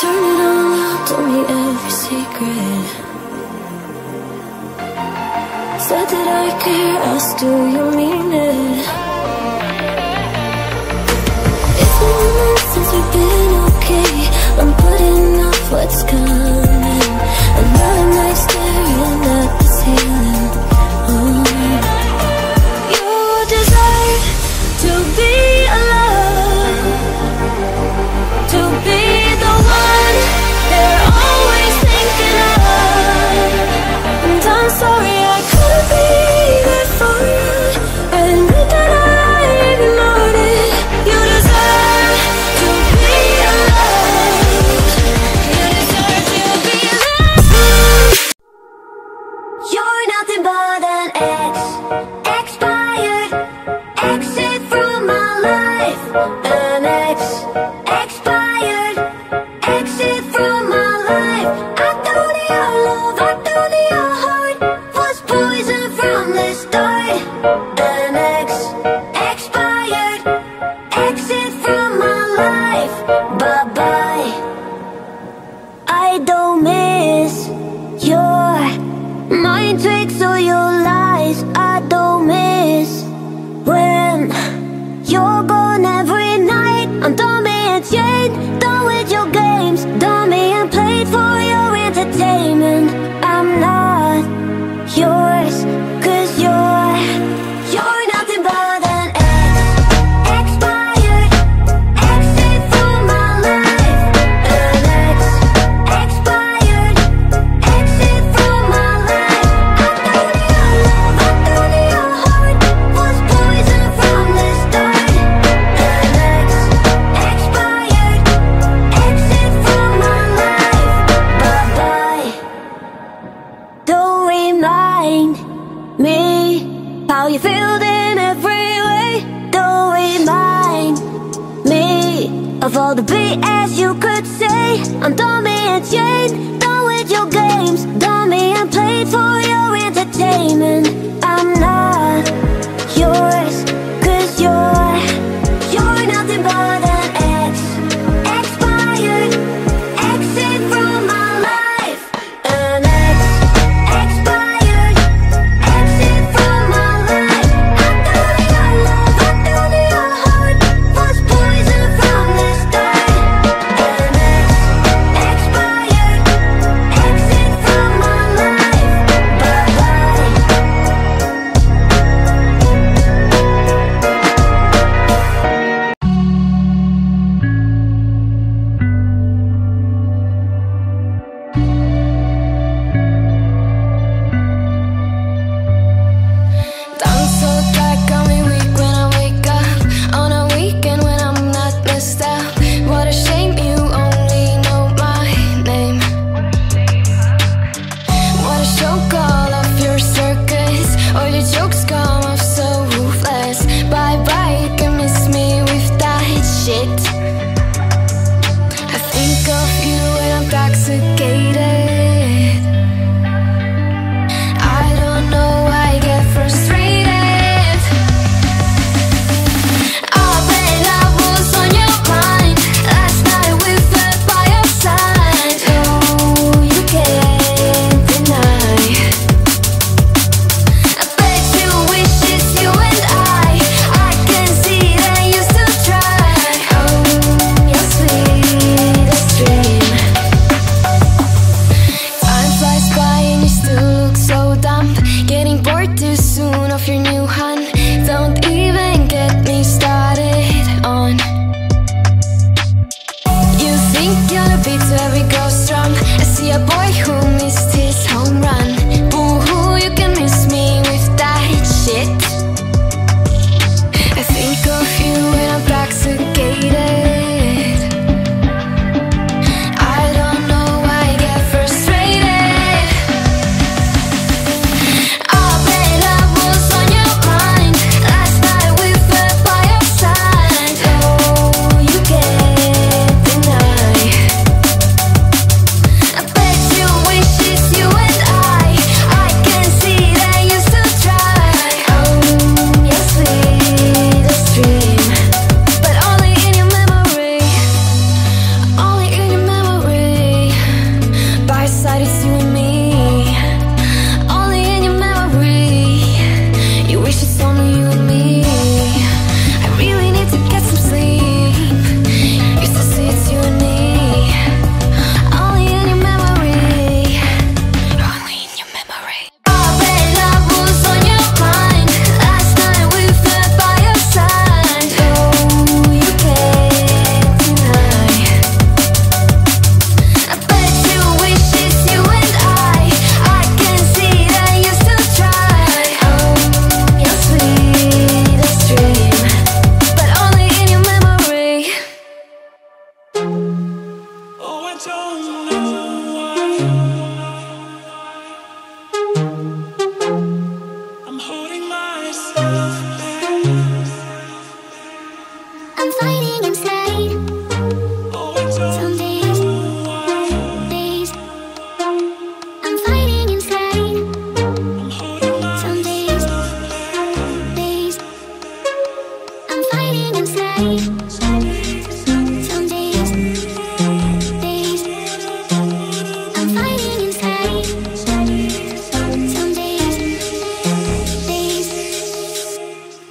Turn it all out, tell me every secret. Said that I care, asked do you mean it? It's been a month since we've been nothing but an ex Expired. Exit from my life. An ex Expired. Exit from my life. I thought your love, I thought your heart Was poison from the start. An think of you when I'm intoxicated.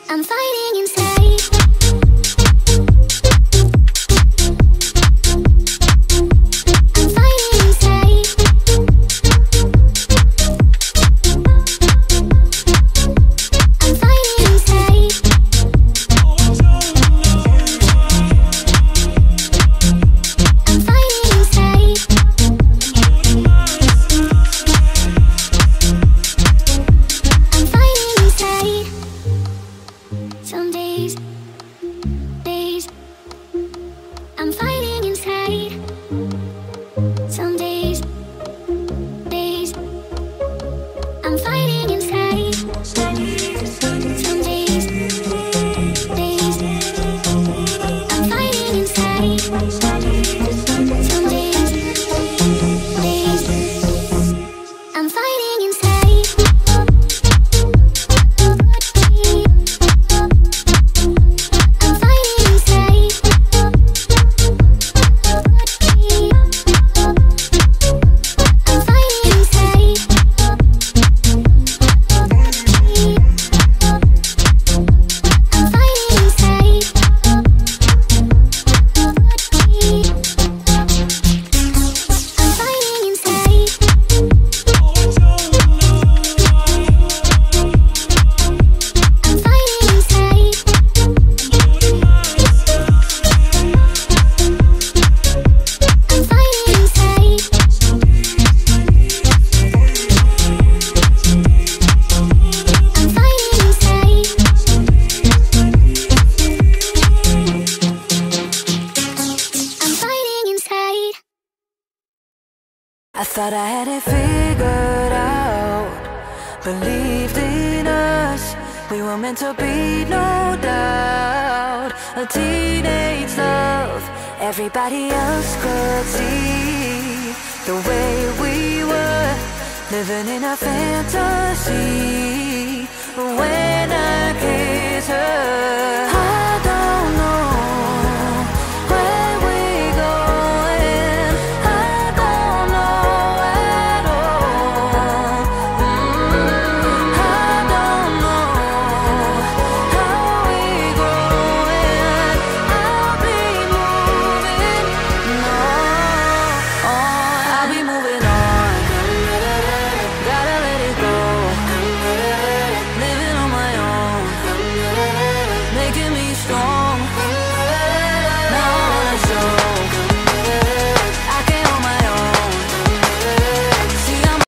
I'm fighting. I thought I had it figured out. Believed in us, we were meant to be, no doubt. A teenage love, everybody else could see the way we were living in a fantasy. When I kiss her, I don't know